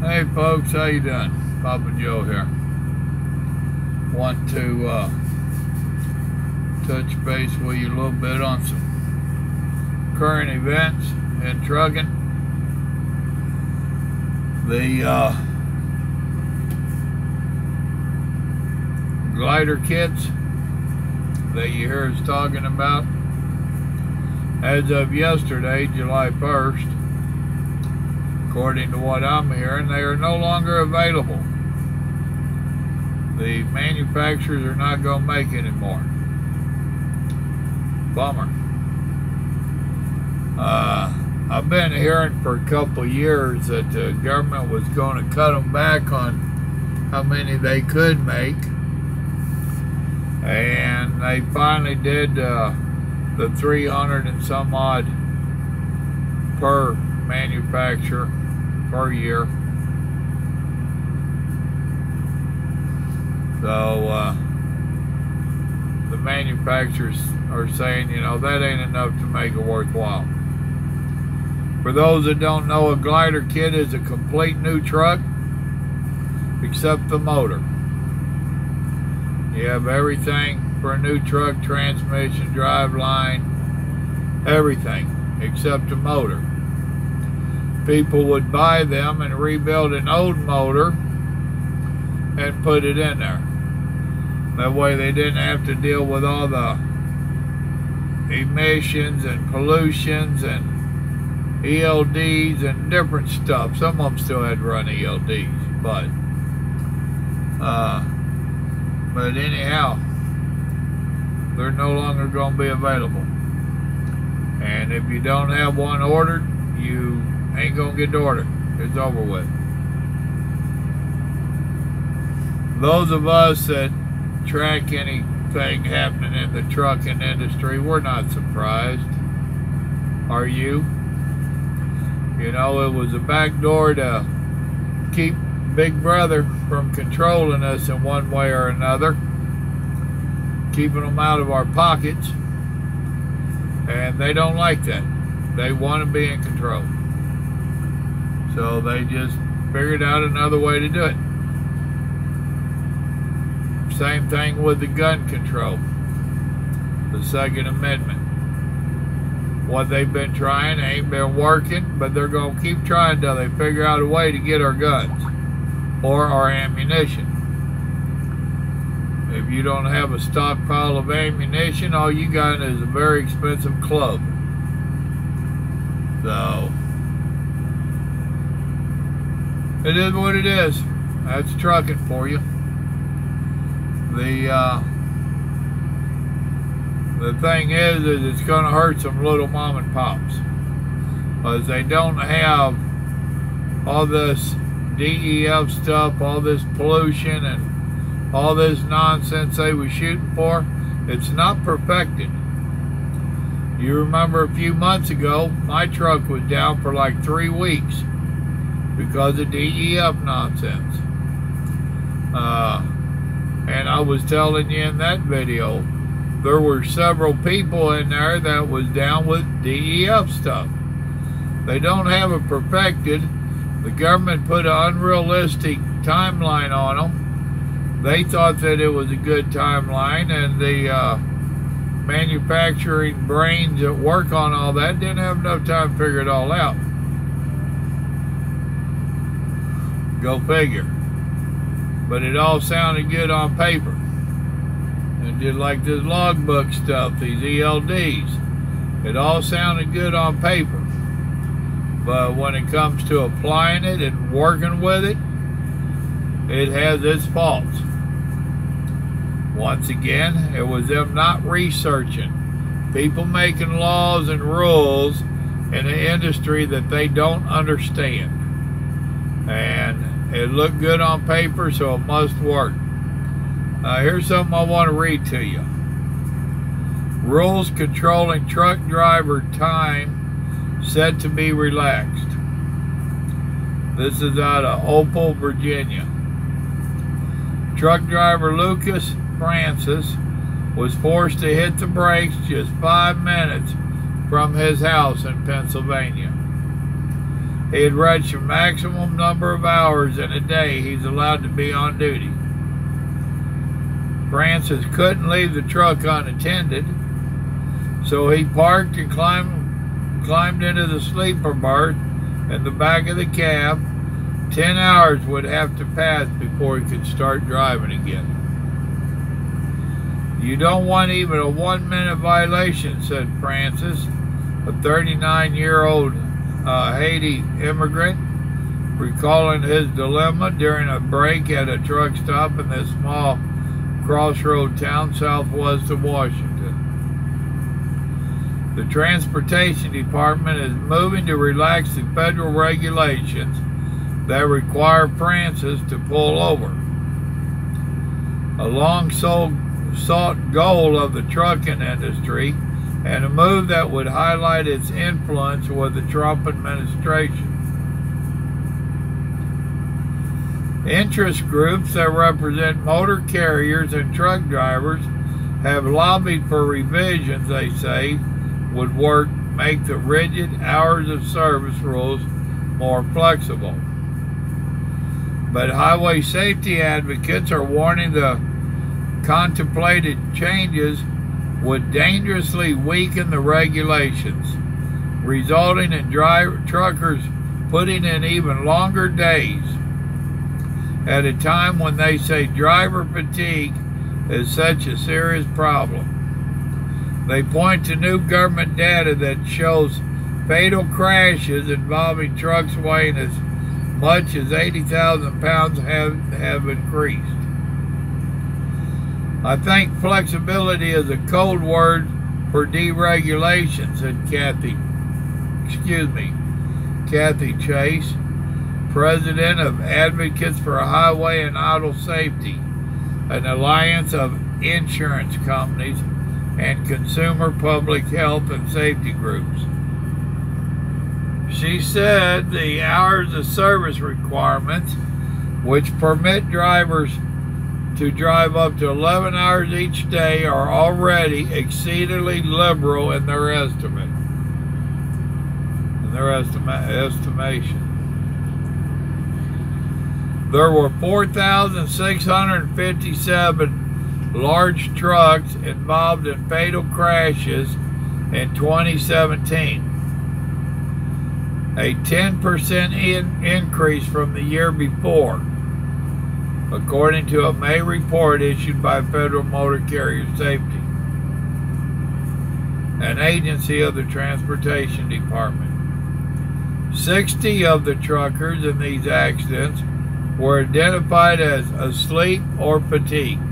Hey folks, how you doing? Papa Joe here. Want to uh, touch base with you a little bit on some current events in trucking. The uh, glider kits that you hear us talking about as of yesterday, July 1st, according to what I'm hearing, they are no longer available. The manufacturers are not going to make anymore. Bummer. Uh, I've been hearing for a couple years that the government was going to cut them back on how many they could make. And they finally did uh, the 300 and some odd per manufacturer per year. So uh, the manufacturers are saying, you know, that ain't enough to make it worthwhile. For those that don't know, a glider kit is a complete new truck except the motor. You have everything for a new truck, transmission, drive line, everything except the motor people would buy them and rebuild an old motor and put it in there. That way they didn't have to deal with all the emissions and pollutions and ELDs and different stuff. Some of them still had to run ELDs, but uh, but anyhow, they're no longer going to be available. And if you don't have one ordered, you Ain't gonna get the order. It's over with. Those of us that track anything happening in the trucking industry, we're not surprised. Are you? You know, it was a back door to keep Big Brother from controlling us in one way or another, keeping them out of our pockets, and they don't like that. They want to be in control. So they just figured out another way to do it. Same thing with the gun control, the Second Amendment. What they've been trying ain't been working, but they're going to keep trying till they figure out a way to get our guns or our ammunition. If you don't have a stockpile of ammunition, all you got is a very expensive club. So, it is what it is. That's trucking for you. The uh, the thing is, is it's going to hurt some little mom and pops because they don't have all this DEF stuff, all this pollution, and all this nonsense they were shooting for. It's not perfected. You remember a few months ago, my truck was down for like three weeks because of DEF nonsense. Uh, and I was telling you in that video, there were several people in there that was down with DEF stuff. They don't have it perfected. The government put an unrealistic timeline on them. They thought that it was a good timeline, and the uh, manufacturing brains that work on all that didn't have enough time to figure it all out. Go figure. But it all sounded good on paper. And did like this logbook stuff, these ELDs, it all sounded good on paper. But when it comes to applying it and working with it, it has its faults. Once again, it was them not researching. People making laws and rules in an industry that they don't understand. And it looked good on paper, so it must work. Uh, here's something I want to read to you. Rules controlling truck driver time said to be relaxed. This is out of Opal, Virginia. Truck driver Lucas Francis was forced to hit the brakes just five minutes from his house in Pennsylvania. He had reached the maximum number of hours in a day he's allowed to be on duty. Francis couldn't leave the truck unattended, so he parked and climbed, climbed into the sleeper berth in the back of the cab. Ten hours would have to pass before he could start driving again. You don't want even a one minute violation, said Francis, a 39 year old uh, Haiti immigrant, recalling his dilemma during a break at a truck stop in this small crossroad town southwest of Washington. The Transportation Department is moving to relax the federal regulations that require Francis to pull over. A long sought goal of the trucking industry and a move that would highlight its influence with the Trump administration. Interest groups that represent motor carriers and truck drivers have lobbied for revisions, they say, would work make the rigid hours of service rules more flexible. But highway safety advocates are warning the contemplated changes would dangerously weaken the regulations, resulting in driver, truckers putting in even longer days at a time when they say driver fatigue is such a serious problem. They point to new government data that shows fatal crashes involving trucks weighing as much as 80,000 pounds have, have increased. I think flexibility is a code word for deregulation, said Kathy, excuse me, Kathy Chase president of Advocates for Highway and Auto Safety, an alliance of insurance companies and consumer public health and safety groups. She said the hours of service requirements, which permit drivers to drive up to 11 hours each day, are already exceedingly liberal in their estimate. In their estima- estimation. There were 4,657 large trucks involved in fatal crashes in 2017, a 10% in increase from the year before, according to a May report issued by Federal Motor Carrier Safety, an agency of the Transportation Department. 60 of the truckers in these accidents were identified as asleep or fatigued.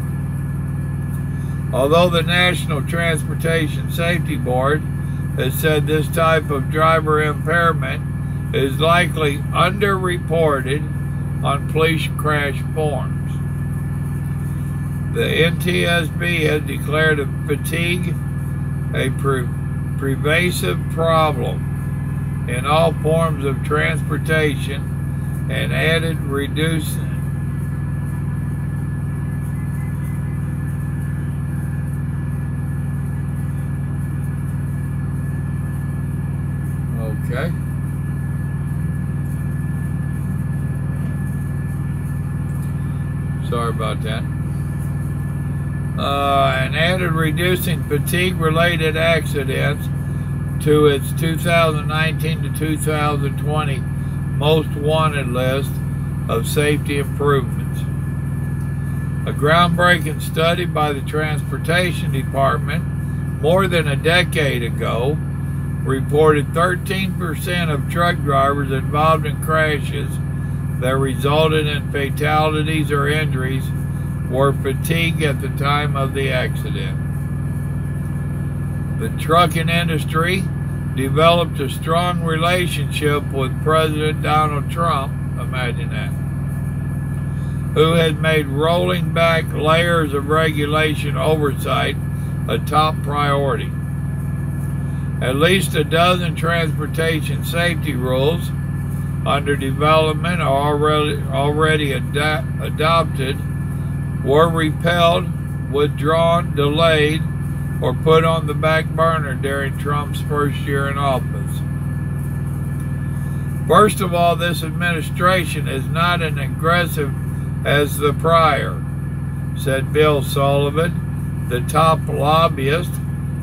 Although the National Transportation Safety Board has said this type of driver impairment is likely underreported on police crash forms. The NTSB has declared a fatigue a pre pervasive problem in all forms of transportation and added reducing Sorry about that. Uh, and added reducing fatigue related accidents to its 2019 to 2020 most wanted list of safety improvements. A groundbreaking study by the Transportation Department more than a decade ago reported 13% of truck drivers involved in crashes that resulted in fatalities or injuries were fatigued at the time of the accident. The trucking industry developed a strong relationship with President Donald Trump, imagine that, who had made rolling back layers of regulation oversight a top priority. At least a dozen transportation safety rules under development already, already ad adopted were repelled, withdrawn, delayed, or put on the back burner during Trump's first year in office. First of all, this administration is not as aggressive as the prior, said Bill Sullivan, the top lobbyist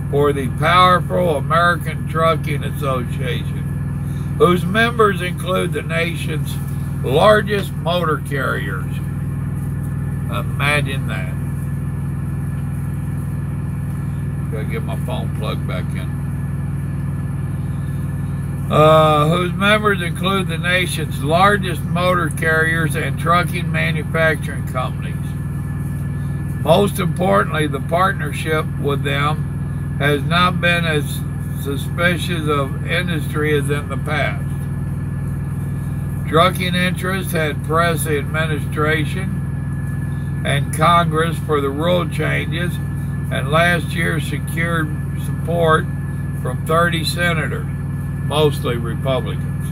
for the powerful American Trucking Association, whose members include the nation's largest motor carriers. Imagine that. Gotta get my phone plugged back in. Uh, whose members include the nation's largest motor carriers and trucking manufacturing companies. Most importantly, the partnership with them has not been as suspicious of industry as in the past. Trucking interests had pressed the administration and Congress for the rule changes and last year secured support from 30 senators mostly Republicans.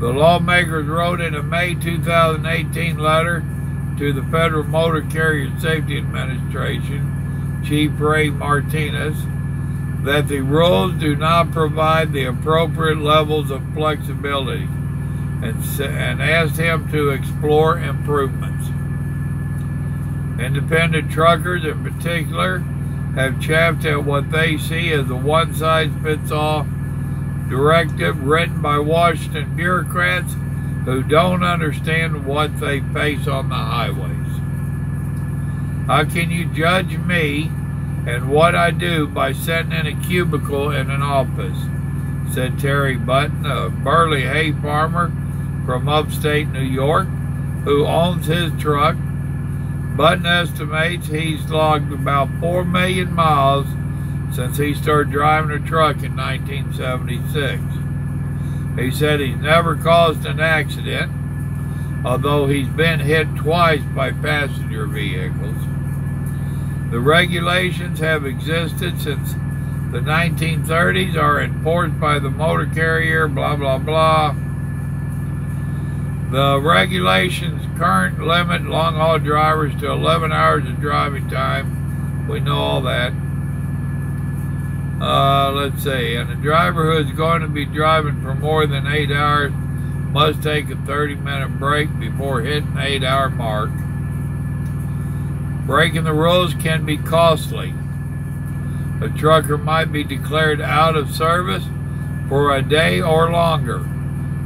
The lawmakers wrote in a May 2018 letter to the Federal Motor Carrier Safety Administration, Chief Ray Martinez, that the rules do not provide the appropriate levels of flexibility and, and asked him to explore improvements. Independent truckers, in particular, have chaffed at what they see as a one size fits all directive written by Washington bureaucrats who don't understand what they face on the highways. How can you judge me and what I do by sitting in a cubicle in an office? said Terry Button, a burly hay farmer from upstate New York who owns his truck Button estimates he's logged about 4 million miles since he started driving a truck in 1976. He said he's never caused an accident, although he's been hit twice by passenger vehicles. The regulations have existed since the 1930s, are enforced by the motor carrier, blah, blah, blah. The regulations current limit long haul drivers to 11 hours of driving time. We know all that. Uh, let's see. And a driver who is going to be driving for more than eight hours must take a 30 minute break before hitting eight hour mark. Breaking the rules can be costly. A trucker might be declared out of service for a day or longer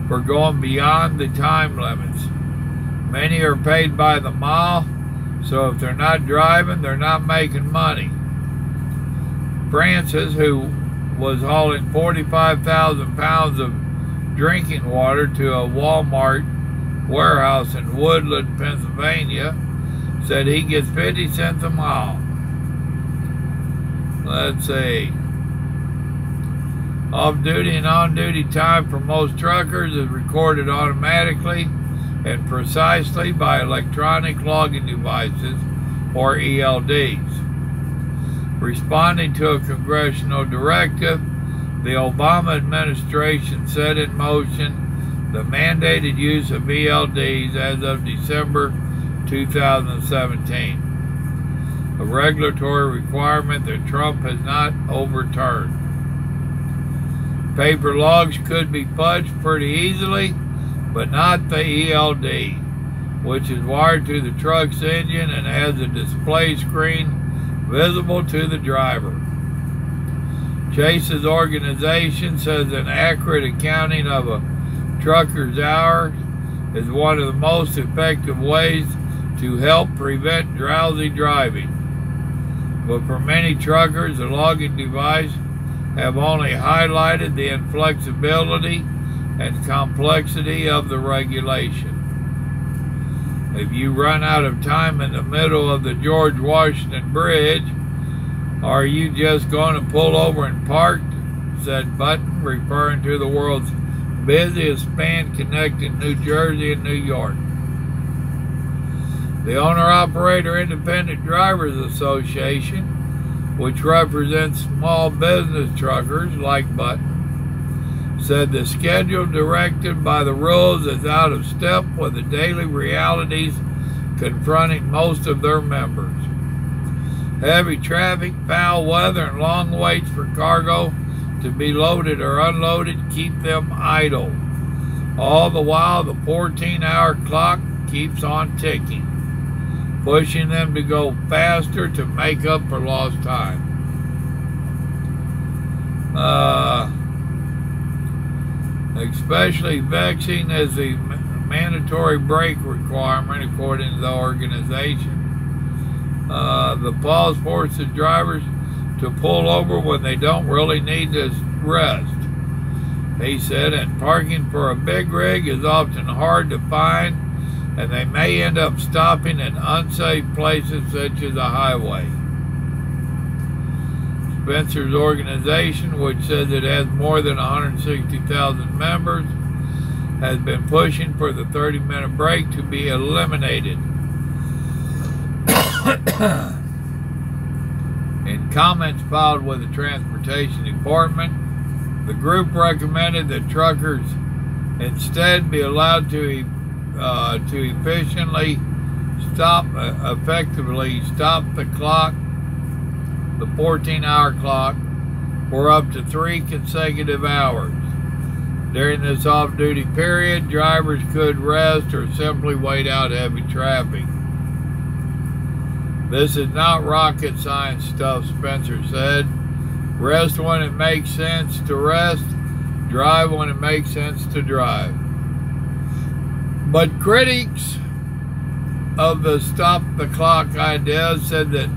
for going beyond the time limits. Many are paid by the mile, so if they're not driving, they're not making money. Francis, who was hauling 45,000 pounds of drinking water to a Walmart warehouse in Woodland, Pennsylvania, said he gets 50 cents a mile. Let's see. Off duty and on duty time for most truckers is recorded automatically and precisely by electronic logging devices or ELDs. Responding to a congressional directive, the Obama administration set in motion the mandated use of ELDs as of December 2017, a regulatory requirement that Trump has not overturned. Paper logs could be fudged pretty easily, but not the ELD, which is wired to the truck's engine and has a display screen visible to the driver. Chase's organization says an accurate accounting of a trucker's hours is one of the most effective ways to help prevent drowsy driving. But for many truckers, the logging device have only highlighted the inflexibility and complexity of the regulation. If you run out of time in the middle of the George Washington Bridge, are you just going to pull over and park? said Button, referring to the world's busiest span connecting New Jersey and New York. The Owner Operator Independent Drivers Association which represents small business truckers like Button, said the schedule directed by the rules is out of step with the daily realities confronting most of their members. Heavy traffic, foul weather, and long waits for cargo to be loaded or unloaded keep them idle. All the while, the 14 hour clock keeps on ticking, pushing them to go faster to make up for lost time. Uh, especially vexing as the mandatory break requirement, according to the organization. Uh, the pause forces drivers to pull over when they don't really need to rest. He said, and parking for a big rig is often hard to find, and they may end up stopping in unsafe places such as a highway. Spencer's organization, which says it has more than 160,000 members, has been pushing for the 30 minute break to be eliminated. In comments filed with the Transportation Department, the group recommended that truckers instead be allowed to uh, to efficiently stop, uh, effectively stop the clock, the 14-hour clock, for up to three consecutive hours. During this off-duty period, drivers could rest or simply wait out heavy traffic. This is not rocket science stuff, Spencer said. Rest when it makes sense to rest, drive when it makes sense to drive. But critics of the stop the clock idea said that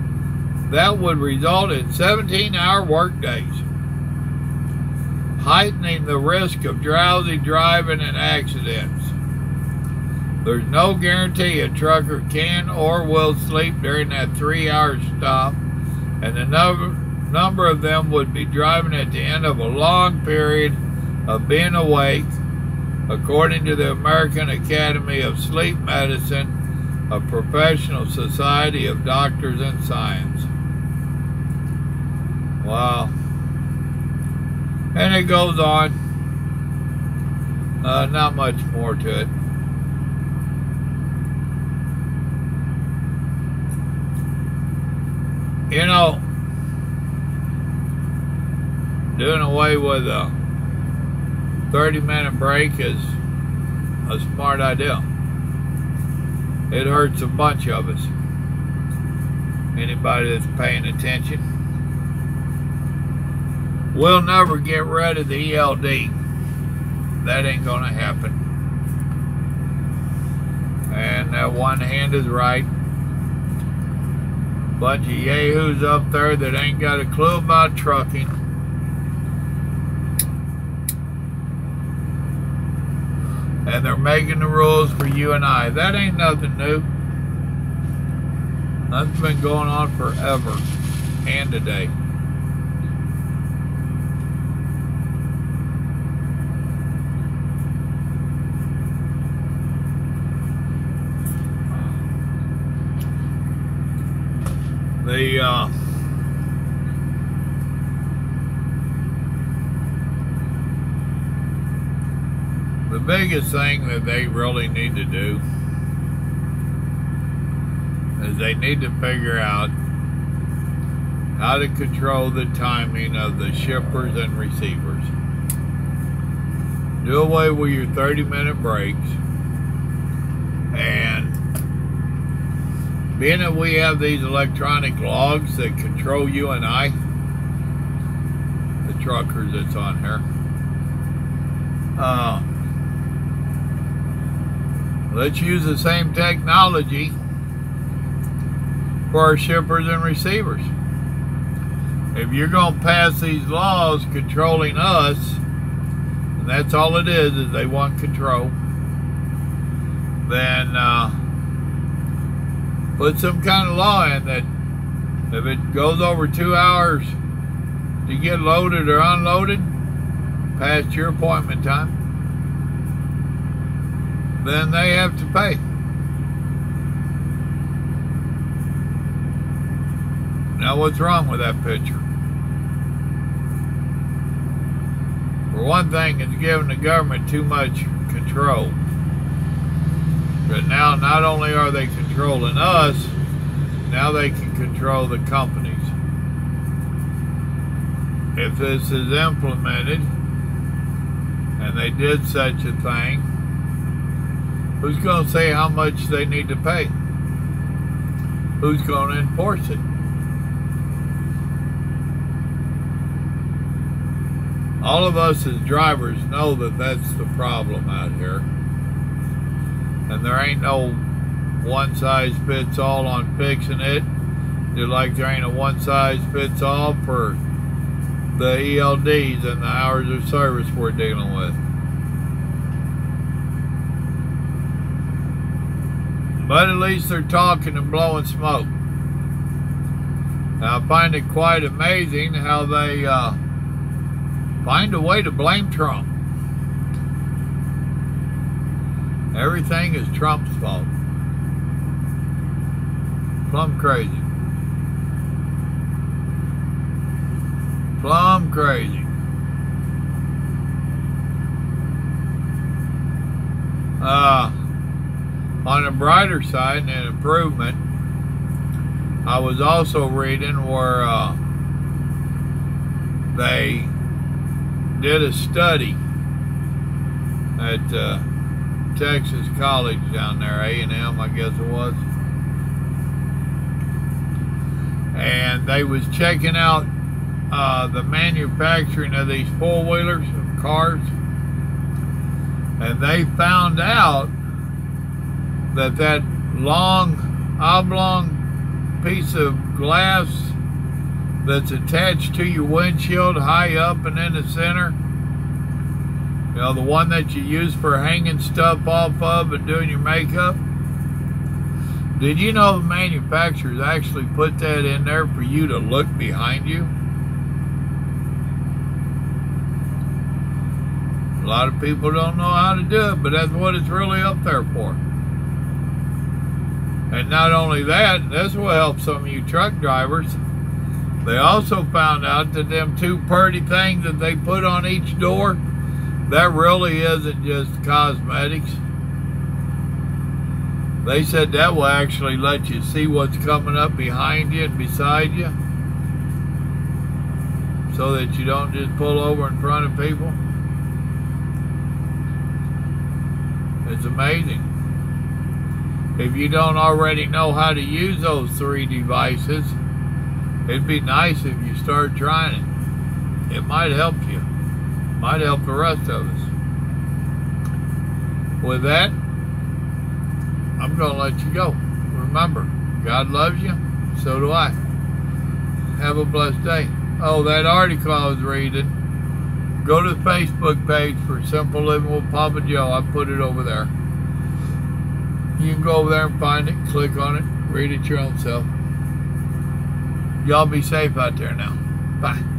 that would result in 17 hour workdays, heightening the risk of drowsy driving and accidents. There's no guarantee a trucker can or will sleep during that three hour stop, and the number, number of them would be driving at the end of a long period of being awake, according to the American Academy of Sleep Medicine, a professional society of doctors and science. Wow. And it goes on. Uh, not much more to it. You know, doing away with a 30 minute break is a smart idea. It hurts a bunch of us. Anybody that's paying attention. We'll never get rid of the ELD. That ain't going to happen. And that one hand is right bunch of yahoos up there that ain't got a clue about trucking. And they're making the rules for you and I. That ain't nothing new. That's been going on forever and today. the uh, the biggest thing that they really need to do is they need to figure out how to control the timing of the shippers and receivers. Do away with your 30 minute breaks and being that we have these electronic logs that control you and I, the truckers that's on here, uh, let's use the same technology for our shippers and receivers. If you're going to pass these laws controlling us, and that's all it is, is they want control, then uh, put some kind of law in that if it goes over two hours to get loaded or unloaded past your appointment time, then they have to pay. Now, what's wrong with that picture? For one thing, it's giving the government too much control. But now, not only are they controlling us, now they can control the companies. if this is implemented and they did such a thing, who's going to say how much they need to pay? Who's going to enforce it? All of us as drivers know that that's the problem out here. And there ain't no one size fits all on fixing it. Just like there ain't a one size fits all for the ELDs and the hours of service we're dealing with. But at least they're talking and blowing smoke. Now, I find it quite amazing how they uh, find a way to blame Trump. Everything is Trump's fault. Plumb crazy. Plumb crazy. Uh, on the brighter side and an improvement, I was also reading where uh, they did a study at uh, Texas College down there, A&M, I guess it was. And they was checking out uh, the manufacturing of these four-wheelers, of cars, and they found out that that long, oblong piece of glass that's attached to your windshield high up and in the center, you know, the one that you use for hanging stuff off of and doing your makeup. Did you know the manufacturers actually put that in there for you to look behind you? A lot of people don't know how to do it, but that's what it's really up there for. And not only that, this will help some of you truck drivers. They also found out that them two purdy things that they put on each door, that really isn't just cosmetics. They said that will actually let you see what's coming up behind you and beside you so that you don't just pull over in front of people. It's amazing. If you don't already know how to use those three devices, it'd be nice if you start trying it. It might help you. Might help the rest of us. With that, I'm going to let you go. Remember, God loves you. So do I. Have a blessed day. Oh, that article I was reading. Go to the Facebook page for Simple Living with Papa Joe. I put it over there. You can go over there and find it, click on it, read it your own self. Y'all be safe out there now. Bye.